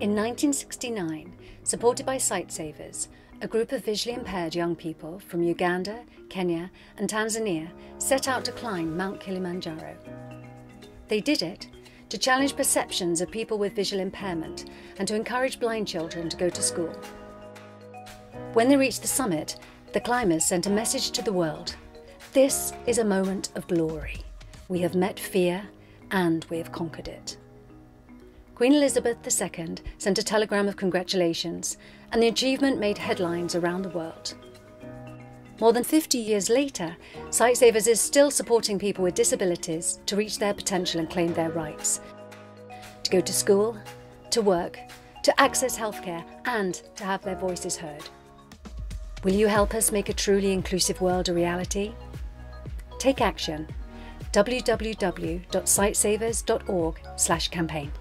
In 1969, supported by Sightsavers, a group of visually impaired young people from Uganda, Kenya, and Tanzania set out to climb Mount Kilimanjaro. They did it to challenge perceptions of people with visual impairment and to encourage blind children to go to school. When they reached the summit, the climbers sent a message to the world. This is a moment of glory. We have met fear and we have conquered it. Queen Elizabeth II sent a telegram of congratulations, and the achievement made headlines around the world. More than 50 years later, Sightsavers is still supporting people with disabilities to reach their potential and claim their rights. To go to school, to work, to access healthcare, and to have their voices heard. Will you help us make a truly inclusive world a reality? Take action. www.sightsavers.org/campaign.